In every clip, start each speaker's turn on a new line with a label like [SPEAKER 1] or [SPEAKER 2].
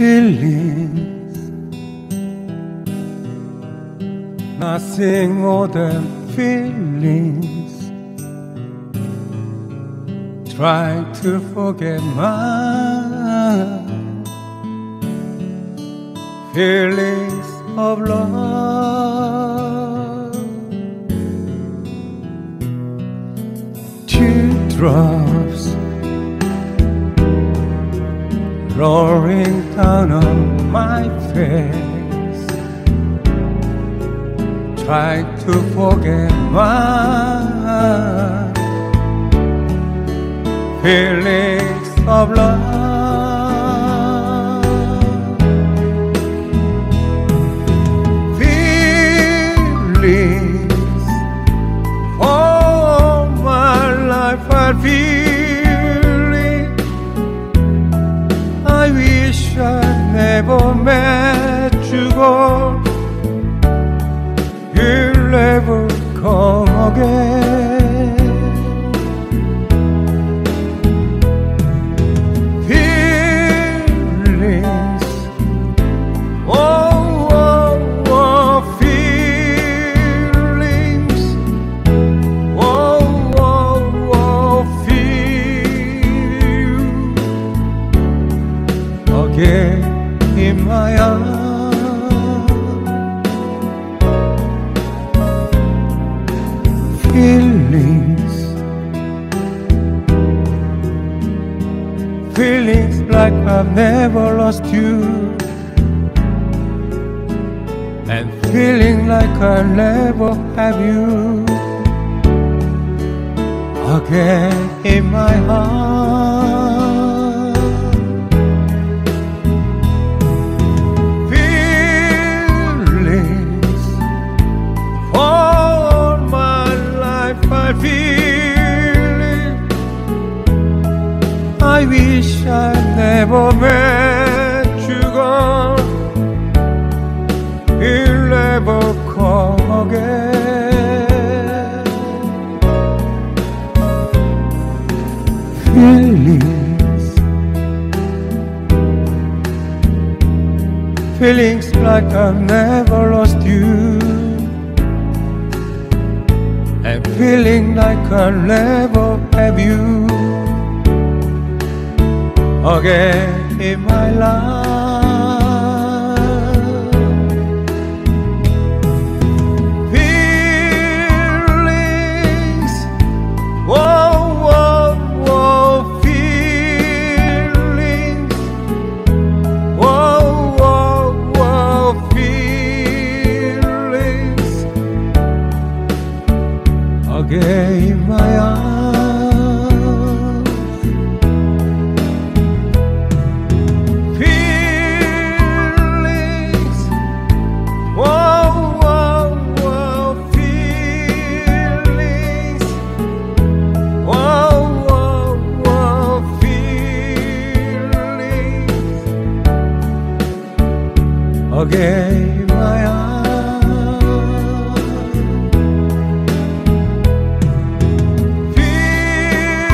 [SPEAKER 1] feelings, nothing more than feelings. Try to forget my feelings of love. Teardrops rolling down on my face. Try to forget my feelings of love. Feelings all my life I feeling. You'll never come again. Feelings, oh, oh, oh, feelings, oh, oh, oh, feel again Feelings, feelings like I've never lost you, and feeling like I'll never have you. Again in my heart. Life I feel it. I wish I never met you, girl. You'll never come again. Feelings, feelings like I've never lost you, and feeling like I'll never have you again in my life.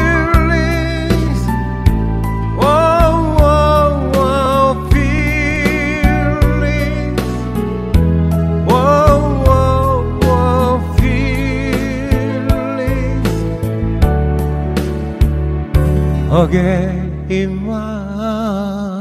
[SPEAKER 1] Feelings. Whoa, whoa, whoa, feelings. Again in my